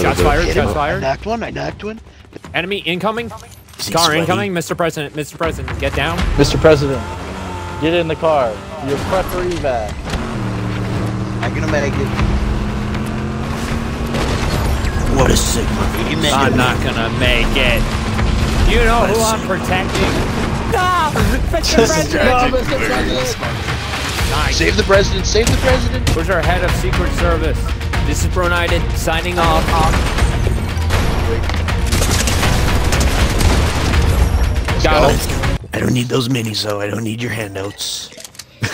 Shots fired, shots I fired. knocked one. I knocked one. Enemy incoming. Car sweaty? incoming, Mr. President, Mr. President, get down. Mr. President, get in the car. You're prep for evac. I'm gonna make it. What a sigma. You make I'm not gonna make it. You know who I'm protecting? Ah, no! Mr. President! Nice. Save the president. Save the president. Who's our head of Secret Service? This is Bronited signing off. Got him. I don't need those minis though. I don't need your handouts.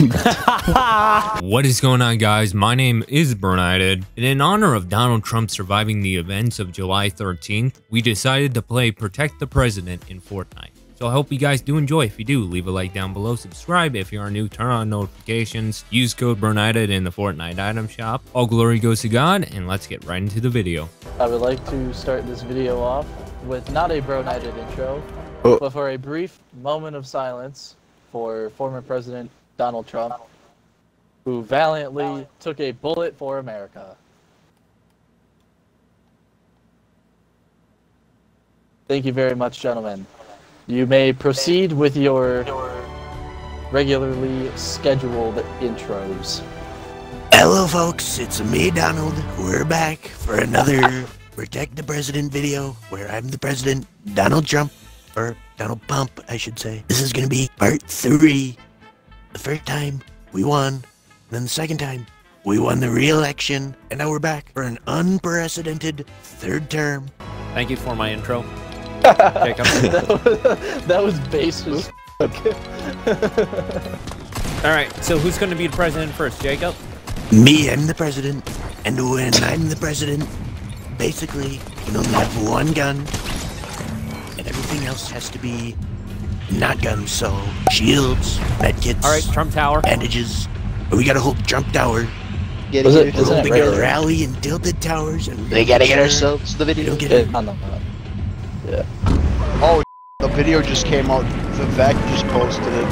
What is going on, guys? My name is BroNited, and in honor of Donald Trump surviving the events of July 13th, we decided to play Protect the President in Fortnite. So I hope you guys do enjoy. If you do, leave a like down below, subscribe if you are new, turn on notifications, use code BroNited in the Fortnite item shop. All glory goes to God, and let's get right into the video. I would like to start this video off with not a BroNited intro, Oh. but for a brief moment of silence for former President Donald Trump, who valiantly took a bullet for America. Thank you very much, gentlemen. You may proceed with your regularly scheduled intros. Hello, folks. It's me, Donald. We're back for another Protect the President video where I'm the president, Donald Trump, or Donald Pump, I should say. This is going to be part three. The first time we won, then the second time we won the re-election, and now we're back for an unprecedented third term. Thank you for my intro. Jacob. that, was, that was base as All right, so who's going to be the president first, Jacob? Me, I'm the president, and when I'm the president, basically, you can only have one gun, and everything else has to be not guns, so shields, medkits, All right, Trump Tower. bandages. We gotta hold Trump Tower, Get Was it, it- get was we're it holding right a there? rally in Tilted Towers, and They gotta get sure ourselves the video. don't get it it. on the map. Oh, the video just came out. Vivek just posted it.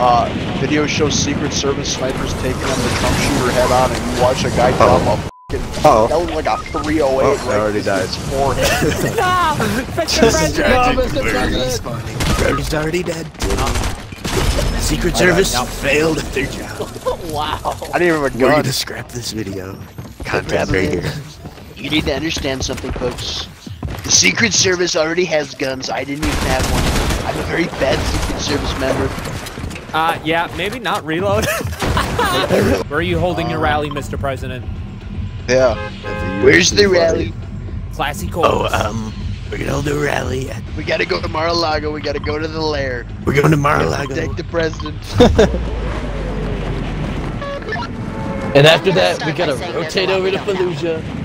Uh, video shows Secret Service snipers taking on the Trump shooter head on, and you watch a guy drop a fucking. Oh. That was like a 308 Oh, I right already in died. his forehead. Mr. President. President's already dead. Secret All Service right, now- failed at their job. wow. I didn't even have a We're gun. gonna scrap this video. Content right here. You need to understand something, folks. The Secret Service already has guns. I didn't even have one. I'm a very bad Secret Service member. Uh, yeah, maybe not reload. Where are you holding your rally, Mr. President? Yeah. Where's the rally? Classy Oh, um, we're gonna hold a rally. At, We gotta go to Mar-a-Lago. We gotta go to the lair. we're going to Gotta Mar-a-Lago. Protect the president. And after that, we gotta rotate over to Fallujah.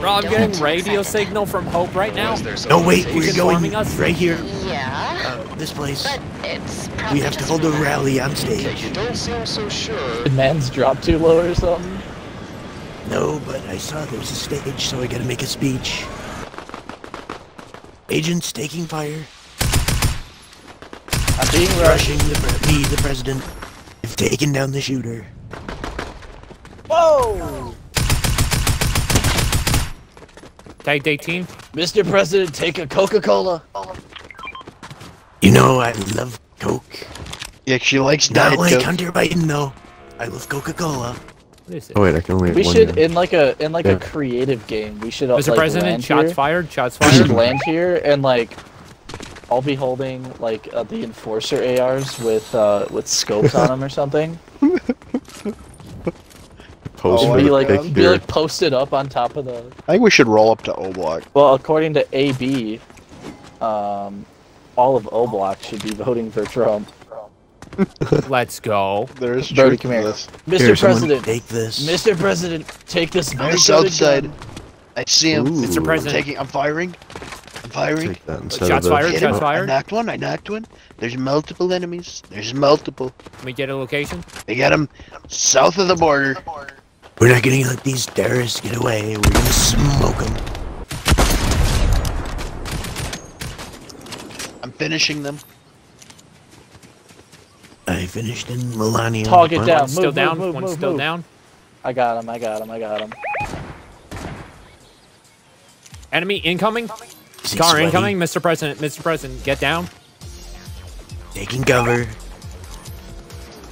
Bro, I'm getting radio signal from Hope right now. No, wait, we're going us? right here. Yeah, Uh, this place. but it's We have to hold a rally on stage. You don't seem so sure. Did man's drop too low or something? No, but I saw there was a stage, so I gotta make a speech. Agents taking fire, I'm being rushed. rushing the pre- me, the president. Have taken down the shooter. Whoa! Tagged 18. Mr. President, take a Coca-Cola. You know I love Coke. Yeah, she likes Not Diet like Coke. Hunter Biden though. I love Coca-Cola. What is it? Oh wait, I can only have We should, gun. in like a in like Yeah. a creative game, we should Mr. like, President, land shots here. fired, shots fired. We should land here and like, I'll be holding like uh, the enforcer ARs with uh with scopes on them or something. Post Oh, be like picture. be like posted up on top of the. I think we should roll up to O Block. Well, according to AB, um, all of O Block should be voting for Trump. Let's go. There is Brody, truth come to here. this. Mr. Here, someone President, take this. Mr. President, take this On very the south side. gun. I see him. Ooh. Mr. I'm President. taking. I'm firing. I'm firing. Take that instead Shots fired, shots him. I fired. knocked one. I knocked one. There's multiple enemies. There's multiple. Let me get a location. They got him south of the border. We're not gonna let these terrorists get away. We're gonna smoke them. I'm finishing them. I finished in Millennium. Target What? down. One's still move, down, move, one's move, still move. down. I got him. I got him. I got him. Enemy incoming. Car sweaty? incoming, Mr. President. Mr. President, get down. Taking cover.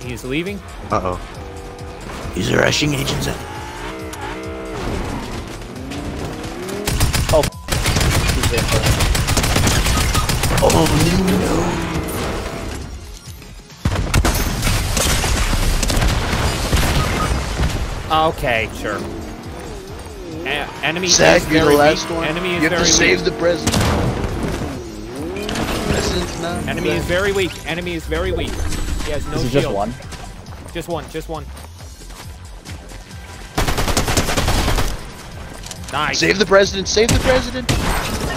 He's leaving. Uh-oh. These are rushing agents. Oh, he's in for it. Oh, Okay, sure. E- enemy Zach, is you're the very last weak. one. Enemy is you have very to save weak. the president. President's not Enemy is very weak. Enemy is very weak. He has no Is it shield. just one? Just one. Just one. Nice. Save the president. Save the president.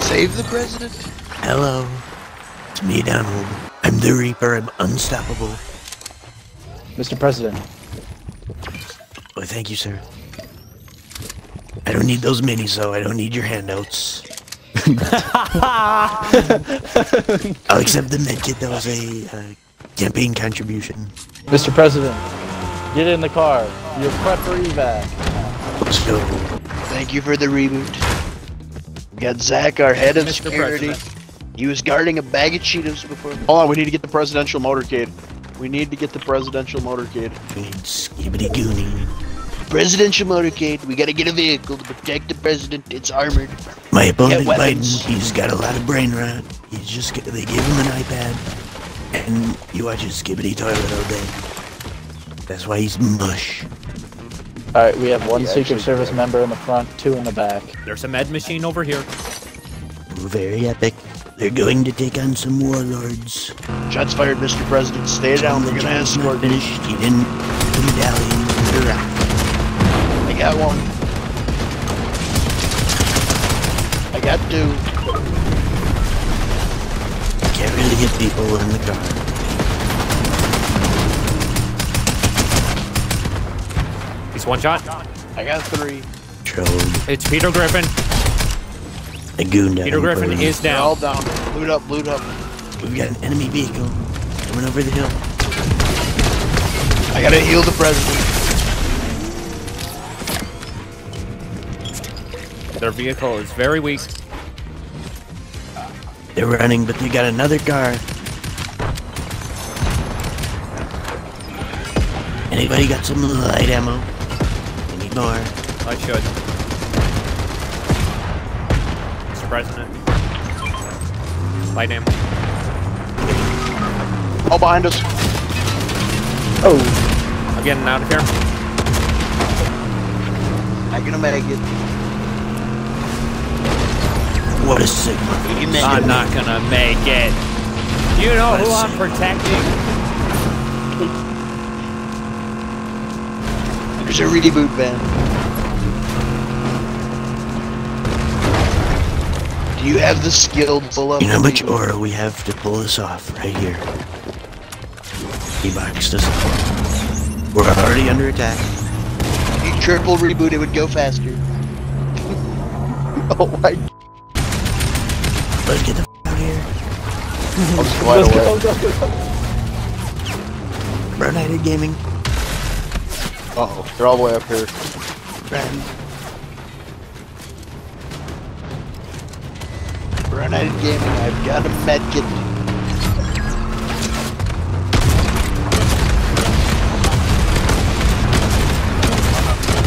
Save the president. Hello. It's me, Donald. I'm the Reaper. I'm unstoppable. Mr. President, Oh, thank you, sir. I don't need those minis, though. I don't need your handouts. I'll accept the medkit. That was a uh, campaign contribution. Mr. President, get in the car. You're prep for evac. Let's go. Thank you for the reboot. We got Zach, our head of Mr. security. President. He was guarding a bag of Cheetos before. Hold on, we need to get the presidential motorcade. We need to get the presidential motorcade. We need skibidi goonie. Presidential motorcade. We gotta get a vehicle to protect the president. It's armored. My opponent, Get Biden, he's got a lot of brain rot. He's just get, they gave him an iPad, and you watch his skibidi toilet all day. That's why he's mush. All right, we have one Yeah, Secret Service yeah. member in the front, two in the back. There's a med machine over here. Very epic. They're going to take on some warlords. Shots fired, Mr. President. Stay down. We're gonna John's not escort you. finished. He didn't come dallying with the rock. I got one. I got two. Can't really get people in the car. He's one shot. I got three. Trolled. It's Peter Griffin. A goon down Peter Griffin Berlin. is They're all down. down. Loot up, loot up. We've got an enemy vehicle coming over the hill. I gotta heal the president. Their vehicle is very weak. They're running, but they got another car. Anybody got some light ammo? I. I should. Mr. President. Light ammo. Oh, behind us. Oh, I'm getting out of here. Not gonna make it. What a sigma. I'm not gonna make it. You know who I'm protecting? There's a reboot van. Do you have the skill to pull up? You know how much reboot? aura we have to pull this off right here. He boxed us up. We're already under attack. If you triple reboot, it would go faster. oh my! Let's get the f out of here. I'll just glide let's away. go, go, go, go. Brown Gaming. Uh oh, they're all the way up here. Brown. United Gaming, I've got a medkit.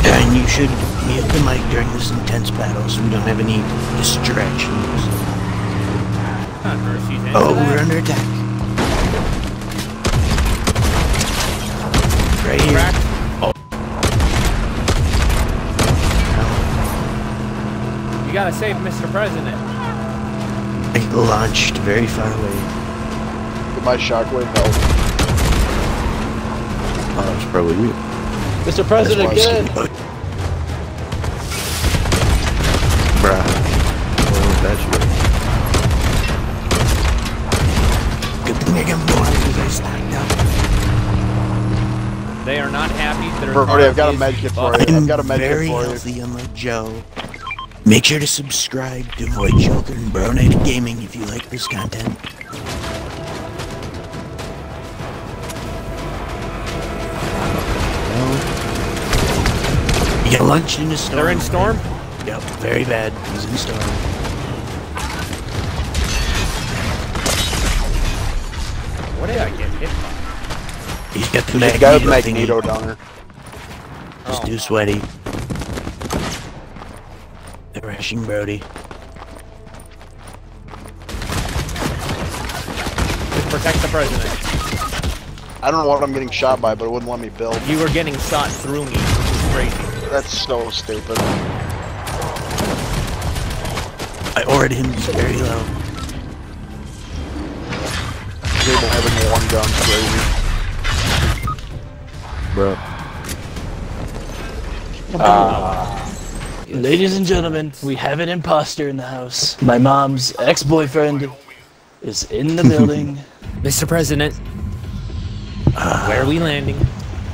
And you should mute the mic during this intense battle so we don't have any distractions. Not sure if she's into Oh, we're under attack. Right here. Gotta save Mr. President. I launched very far away. Get my shockwave help. Oh, that's probably you. Mr. President, That's why I get in. was getting- Bruh. Oh, that's you. Good thing I got more because I stacked up. They are not happy. Their Brody, I've got a is med kit for you. I've got a I'm med kit very for you. healthy, unlike Joe. Make sure to subscribe to Void Shulker and BroNited Gaming if you like this content. You got lunch in the storm. They're in storm. Yep, very bad. He's in storm. What did I get hit by? He's got the There's a guy with Magneto Magneto down there. Just Oh. too sweaty. They're Brody. To protect the president. I don't know what I'm getting shot by, but it wouldn't let me build. You were getting shot through me, which is crazy. That's so stupid. I ordered him very low. Cable having one gun's crazy. Bro. Ladies and gentlemen, we have an imposter in the house. My mom's ex-boyfriend is in the building. Mr. President, where are we landing?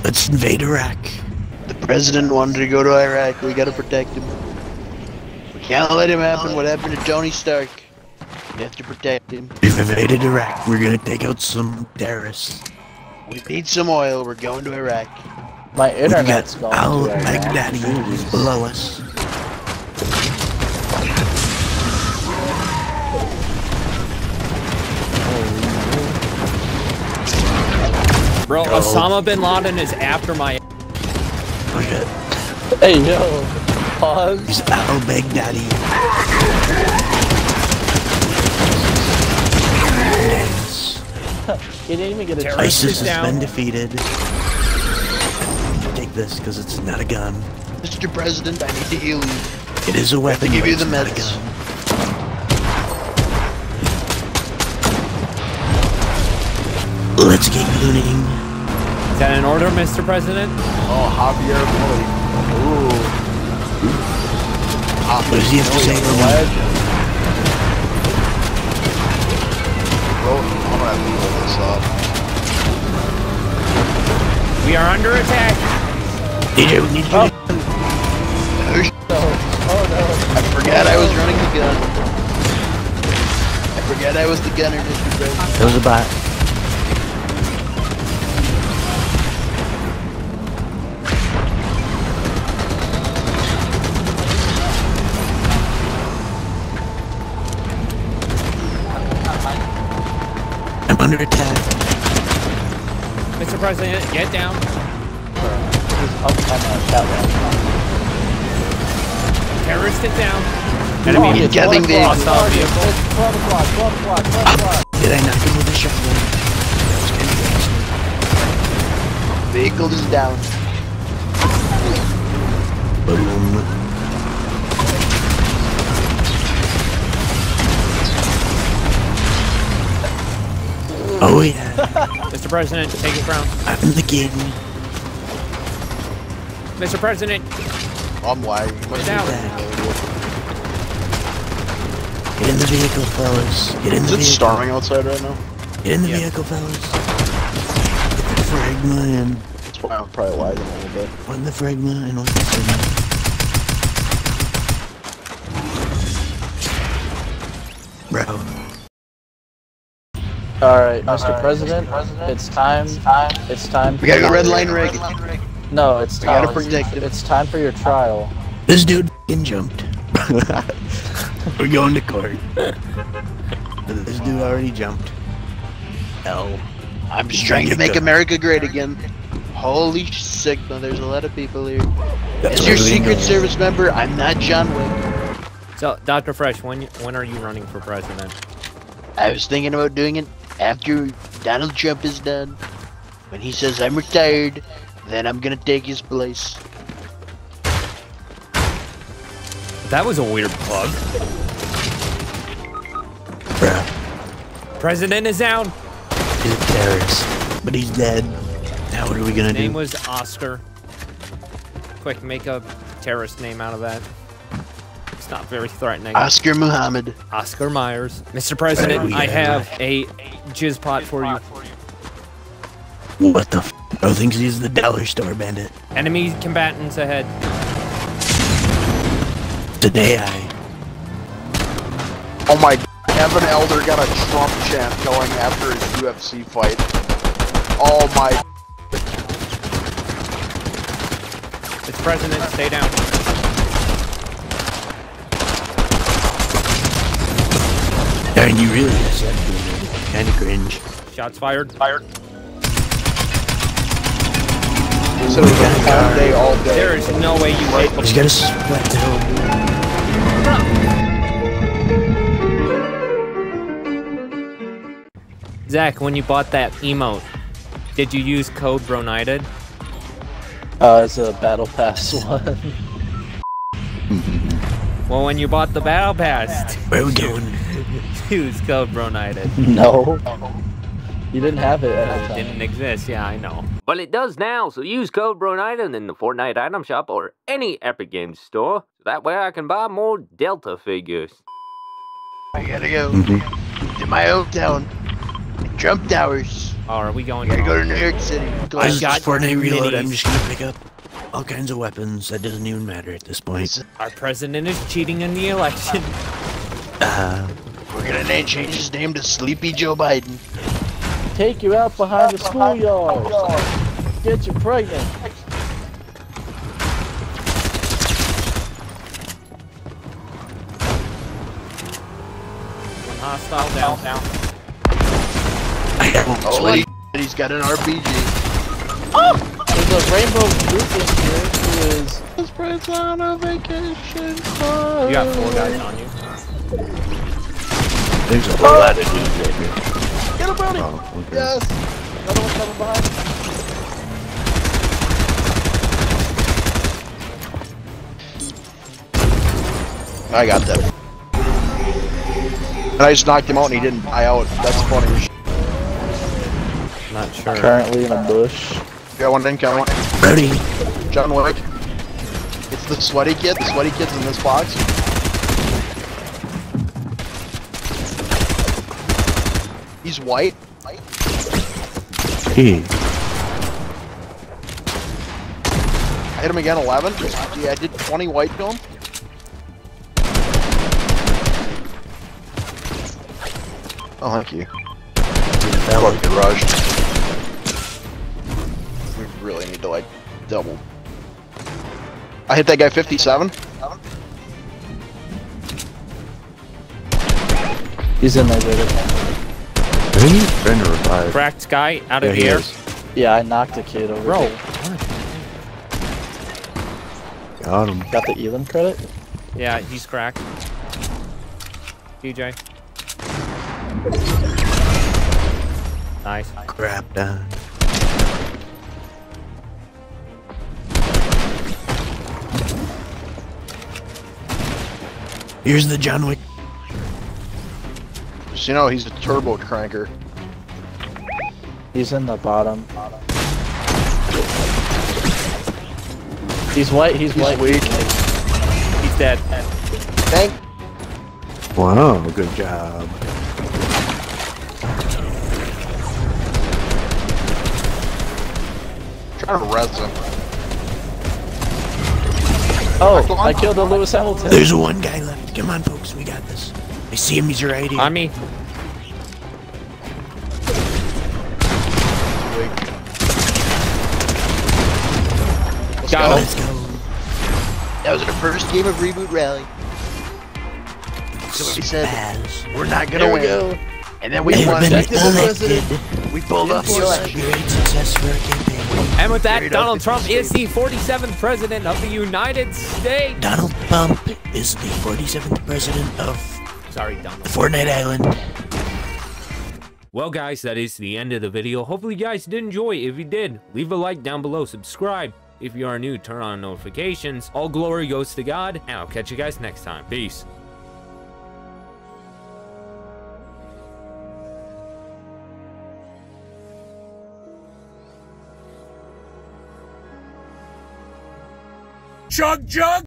Let's invade Iraq. The president wanted to go to Iraq. We gotta protect him. We can't let him happen what happened to Tony Stark. We have to protect him. We've invaded Iraq. We're gonna take out some terrorists. We need some oil. We're going to Iraq. My We've internet's got going Al to Iraq. Baghdadi who's below us. Bro, Osama bin Laden is after my. Look at Hey yo, pause. He's Al Baghdadi. Yes. He didn't even get a Terrorist chance. ISIS is has down. been defeated. Take this because it's not a gun. Mr. President, I need to heal you. It is a weapon. give you the not a meds. gun. Let's get looting. Is that an order, Mr. President? Oh, Javier Milei. Ooh. Ah, what does he have to say for Legend. Bro, I'm gonna have to pull this up. We are under attack. DJ, we need you. Oh. Oh no. I forgot I was running the gun. I forgot I was the gunner, Mr. President. That was a bot. Under attack. Mr. President, get down. He's up on that catwalk. Terrorist it down. Oh, Enemy it's Getting the- o'clock, Hostile it's vehicle. 12 o'clock, 12 o'clock, 12 o'clock. Did I knock him with a shotgun? That was kind of Vehicle is down. Boom. Oh yeah, Mr. President, take it ground. I'm the king. Mr. President, I'm lagging. Must Get down. Get in the vehicle, fellas. Get in Is the it vehicle. storming outside right now? Get in the Yeah. vehicle, fellas. Get the fragma and That's why I'm probably lagging a little bit. one the fragma and one the fragma. Bro, All right, Mr. President, it's time. It's time. We gotta go red line rig. No, it's We time. gotta protect him. It's time for your trial. this dude f***ing jumped. We're going to court. this dude already jumped. Hell. I'm just trying to make America great again. Holy sick, no, there's a lot of people here. That's As your Secret know. Service member, I'm not John Wick. so Dr. Fresh, when when are you running for president? I was thinking about doing it after Donald Trump is done. When he says I'm retired, then I'm gonna take his place. That was a weird plug. Bruh, President is down. he's a terrorist. But he's dead. Now what are we gonna Name do? Name was Oscar. Quick, make a terrorist name out of that. It's not very threatening. Oscar Muhammad. Oscar Myers. Mr. President, Right, we I have a jizz pot for you. What the f? Bro thinks he's the dollar store bandit. Enemy combatants ahead. Today I. Oh my, Evan Elder got a Trump chant going after his UFC fight. Oh my, Mr. President, stay down. When you really accept it, kind of cringe. Shots fired. Fired. So it was all day, all day. There is no way you hit. He's got a sweat to home. Zach, when you bought that emote, did you use code BRONITED? Uh, it's a battle pass one. Well, when you bought the battle pass, Where are we going? Use code BRONITED. no. You didn't have it at the It didn't exist, yeah, I know. But it does now, so use code BRONITED in the Fortnite item shop or any Epic Games store. That way I can buy more Delta figures. I gotta go to my hometown. Trump Towers. Oh, are we going I gotta go to? New York City. Go This is got Fortnite Reload. I'm just gonna pick up all kinds of weapons. That doesn't even matter at this point. Our president is cheating in the election. Uh, We're gonna name change his name to Sleepy Joe Biden. Take you out behind the schoolyard. Get you pregnant. Hostile down, down. I got Holy oh, he's got an RPG. Oh! There's a rainbow group in here who is. His friends on a vacation. You got four guys on you. There's a whole lot of dudes right here. Get him, Brody! Oh, okay. Yes! Another one coming behind. I got that. And I just knocked him out and he didn't die out. That's funny. Not sure. Currently in a bush. Got one incoming. Brody, John Wick. It's the sweaty kid. The sweaty kid's in this box. He's white. hey, I hit him again, 11. Yeah, I did 20 white to him. Oh, thank you. That was Fucking rushed. We really need to, like, double. I hit that guy 57. He's in there, baby. I think he's trying to revive. Cracked guy out of Yeah, the air. is. Yeah, I knocked a kid over. Bro, here. Got him. Got the Elam credit? yeah, he's cracked. DJ. Nice. Crap down. Here's the John Wick. Just, you know, he's a turbo cranker. He's in the bottom. He's white, he's, He's white. weak. He's dead. Thank Wow, good job. Trying to res him. Oh, I killed a Lewis Hamilton. There's one guy left. Come on, folks, we got this. I see him. He's right here. On me. Let's Got go. him. Let's go. That was our first game of Reboot Rally. So we said, we're not gonna There we win. go. And then we They've won. been the elected. president. We pulled off the Great election. success for our campaign. And with that, Straight Donald Trump is the 47th President of the United States. Donald Trump is the 47th president of Sorry, Donald. Fortnite Island. Well, guys, that is the end of the video. Hopefully, you guys did enjoy. If you did, leave a like down below. Subscribe. If you are new, turn on notifications. All glory goes to God. And I'll catch you guys next time. Peace. Chug jug!